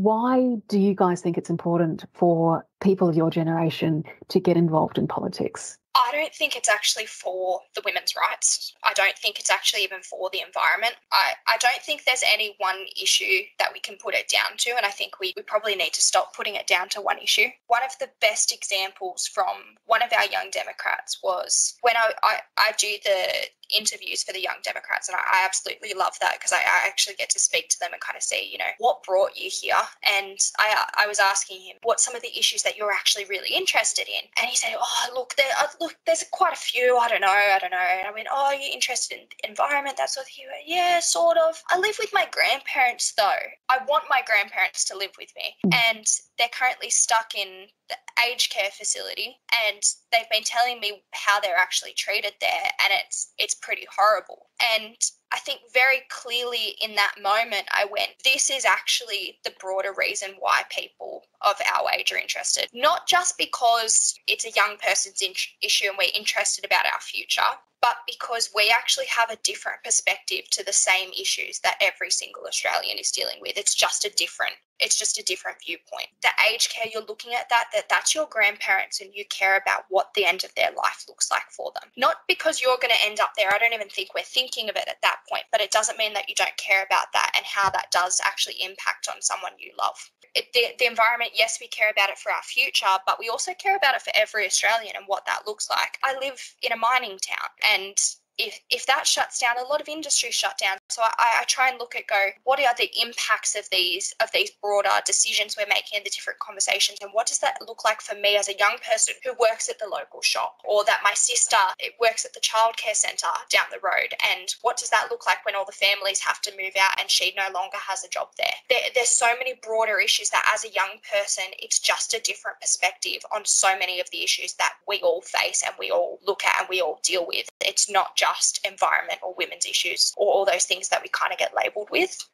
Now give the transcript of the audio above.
Why do you guys think it's important for people of your generation to get involved in politics? I don't think it's actually for the women's rights. I don't think it's actually even for the environment. I, I don't think there's any one issue that we can put it down to. And I think we, we probably need to stop putting it down to one issue. One of the best examples from one of our young Democrats was when I, I, I do the interviews for the young Democrats. And I, I absolutely love that because I, I, actually get to speak to them and kind of see, you know, what brought you here. And I, I was asking him what some of the issues that you're actually really interested in. And he said, oh, look, there, uh, look, there's quite a few. I don't know. I don't know. And I went, oh, are you interested in environment, that sort of thing? Went, yeah, sort of. I live with my grandparents, though. I want my grandparents to live with me. Mm. And they're currently stuck in the aged care facility and they've been telling me how they're actually treated there and it's it's pretty horrible and I think very clearly in that moment, I went, this is actually the broader reason why people of our age are interested. Not just because it's a young person's in- issue and we're interested about our future, but because we actually have a different perspective to the same issues that every single Australian is dealing with. It's just a different it's just a different viewpoint. The aged care you're looking at that that that's your grandparents and you care about what the end of their life looks like for them. Not because you're going to end up there. I don't even think we're thinking of it at that point, but it doesn't mean that you don't care about that and how that does actually impact on someone you love. It, the, the environment, yes, we care about it for our future, but we also care about it for every Australian and what that looks like. I live in a mining town and if, if that shuts down, a lot of industries shut down. So I, I try and look at go, what are the impacts of these of these broader decisions we're making in the different conversations, and what does that look like for me as a young person who works at the local shop, or that my sister works at the childcare centre down the road, and what does that look like when all the families have to move out and she no longer has a job there? there there's so many broader issues that as a young person, it's just a different perspective on so many of the issues that we all face and we all look at and we all deal with. It's not just just environment or women's issues or all those things that we kind of get labeled with.